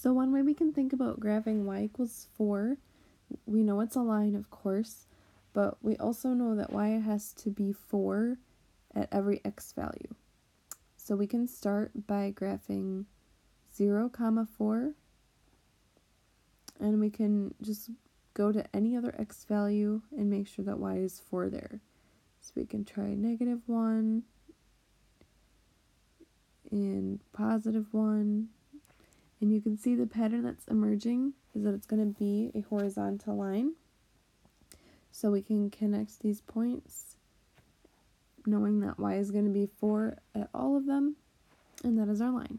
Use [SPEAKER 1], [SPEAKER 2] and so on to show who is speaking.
[SPEAKER 1] So one way we can think about graphing y equals 4, we know it's a line, of course, but we also know that y has to be 4 at every x value. So we can start by graphing 0, comma 4, and we can just go to any other x value and make sure that y is 4 there. So we can try negative 1 and positive 1. And you can see the pattern that's emerging is that it's going to be a horizontal line. So we can connect these points knowing that y is going to be 4 at all of them, and that is our line.